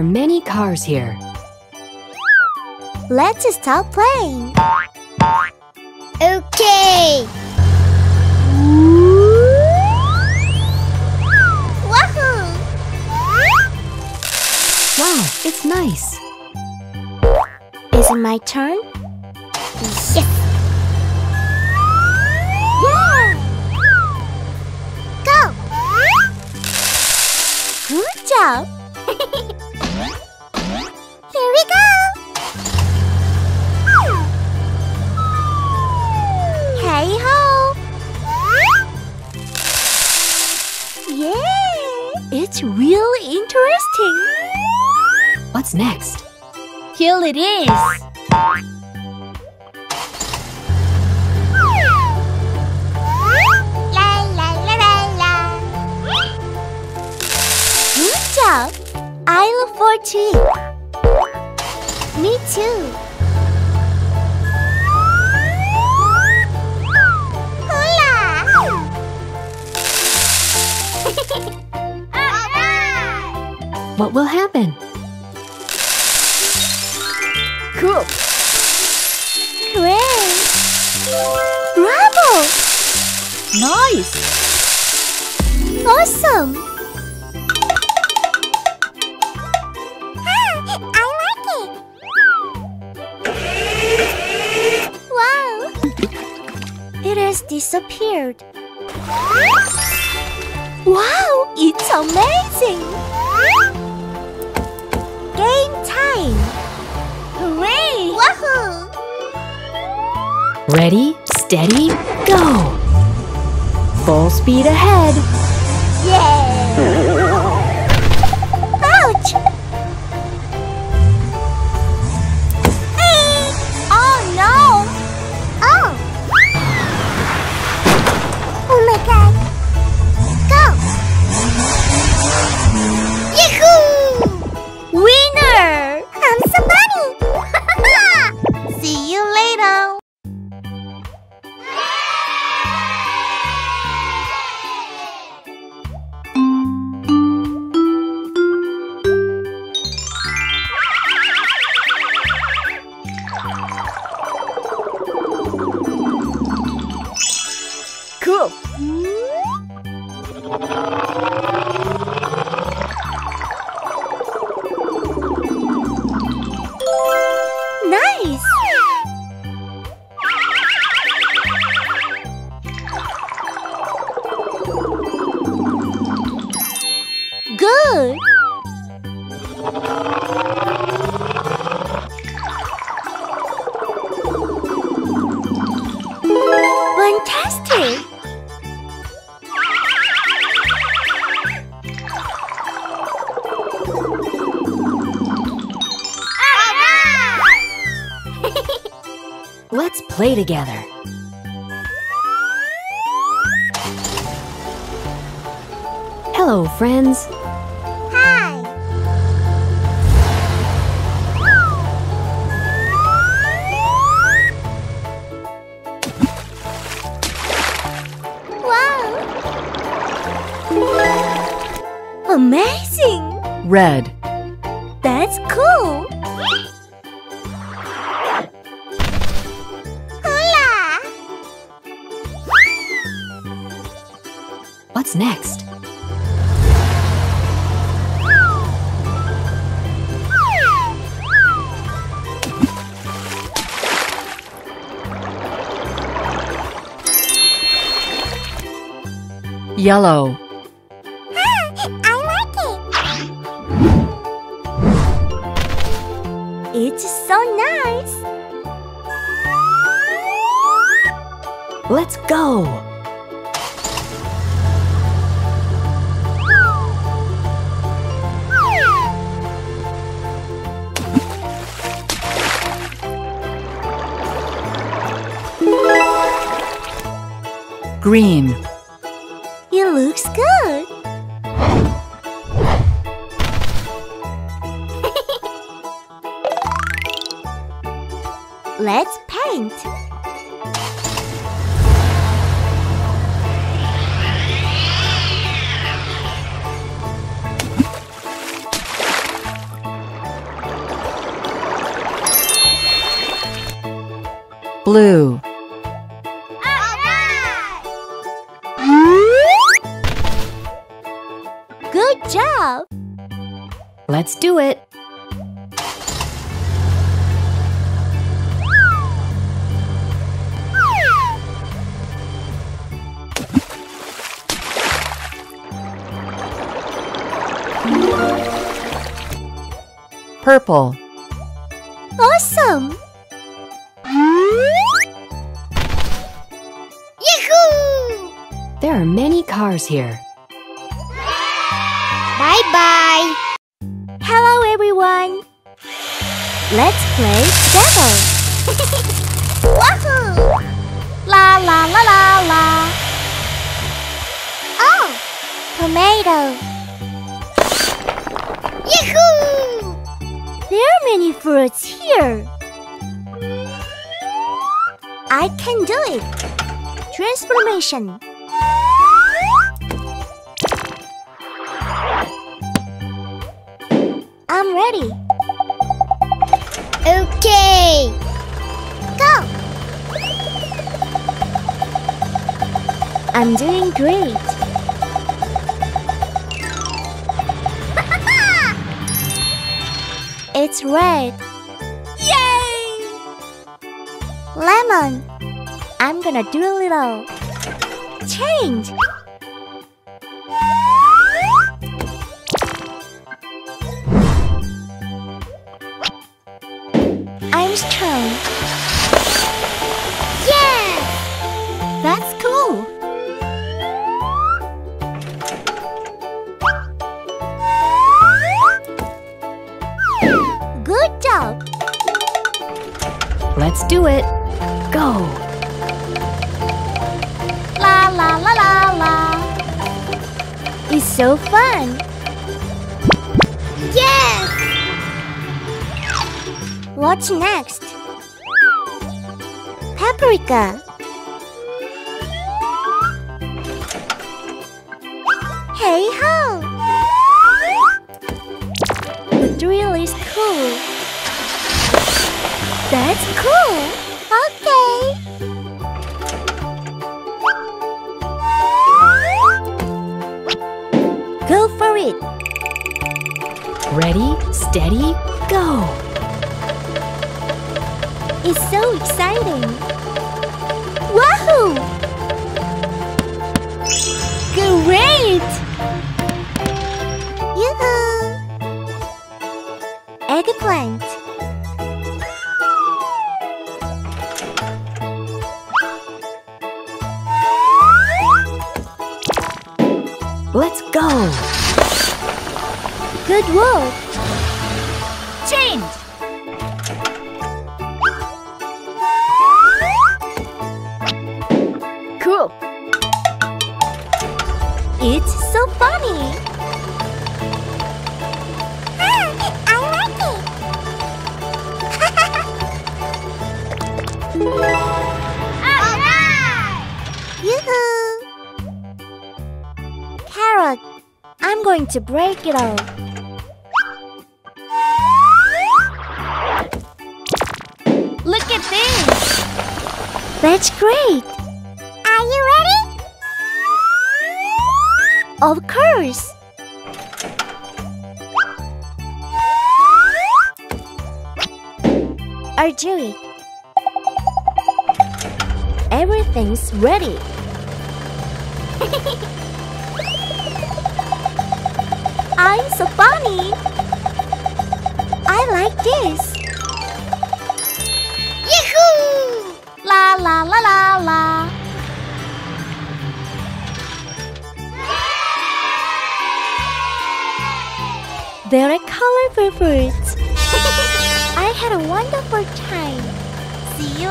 are many cars here. Let's stop playing. Okay. Wahoo! Wow, it's nice. Is it my turn? Yes. Yeah. Go. Good job. we go! Hey ho! Yay! It's real interesting! What's next? Here it is! Isle 14. Me too. Hula! What will happen? Cool. Great. Bravo. Nice! Awesome. It has disappeared. Wow, it's amazing. Game time. Hooray! Wahoo! Ready, steady, go! Full speed ahead. Play together. Hello, friends. Hi! Wow! Amazing! Red. That's cool! What's next? Yellow. I like it! It's so nice! Let's go! Green. It looks good. Let's paint. Blue. Let's do it. Purple. Awesome! Yahoo! There are many cars here. Bye bye! Hello everyone! Let's play together! Wahoo! La la la la la! Oh! Tomato! Yahoo! There are many fruits here! I can do it! Transformation! Ready. Okay. Go. I'm doing great. it's red. Yay! Lemon. I'm gonna do a little change. It. Go. La la la la la. It's so fun. Yes! What's next? Paprika. Hey ho! The drill is cool. That's cool. Okay. Go for it. Ready, steady, go. It's so exciting. Wahoo! Great! Yoo-hoo! Eggplant. Work. Change. Cool. It's so funny. Ah, I like it. Yoo-hoo! Carrot, I'm going to break it all. That's great. Are you ready? Of course. Arjui. Everything's ready. I'm so funny. I like this. La la la la la. There are colorful fruits. I had a wonderful time. See you